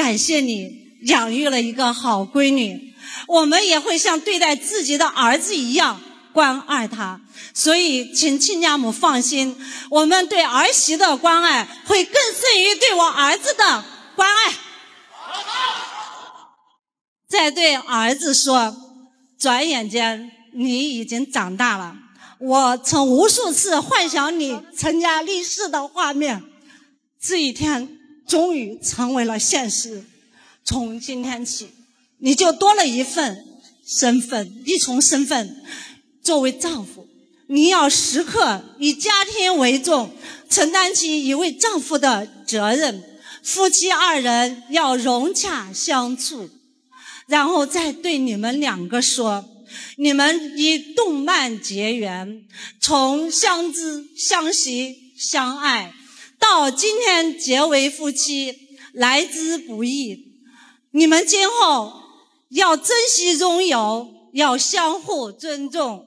感谢你养育了一个好闺女，我们也会像对待自己的儿子一样关爱她。所以，请亲家母放心，我们对儿媳的关爱会更胜于对我儿子的关爱。再对儿子说，转眼间你已经长大了。我曾无数次幻想你成家立室的画面，这一天终于成为了现实。从今天起，你就多了一份身份，一重身份。作为丈夫，你要时刻以家庭为重，承担起一位丈夫的责任。夫妻二人要融洽相处。然后再对你们两个说：你们以动漫结缘，从相知、相惜、相爱，到今天结为夫妻，来之不易。你们今后要珍惜拥有，要相互尊重，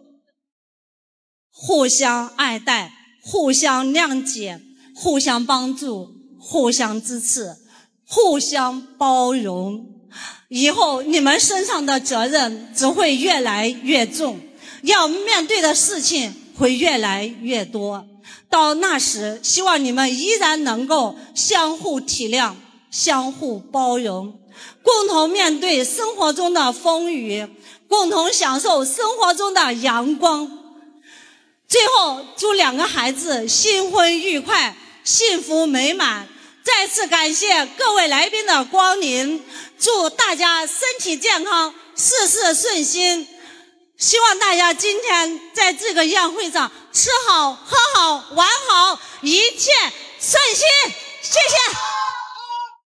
互相爱戴，互相谅解，互相帮助，互相支持，互相包容。以后你们身上的责任只会越来越重，要面对的事情会越来越多。到那时，希望你们依然能够相互体谅、相互包容，共同面对生活中的风雨，共同享受生活中的阳光。最后，祝两个孩子新婚愉快、幸福美满。再次感谢各位来宾的光临，祝大家身体健康，事事顺心。希望大家今天在这个宴会上吃好、喝好、玩好，一切顺心。谢谢。